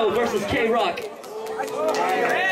Sideshow versus K Rock.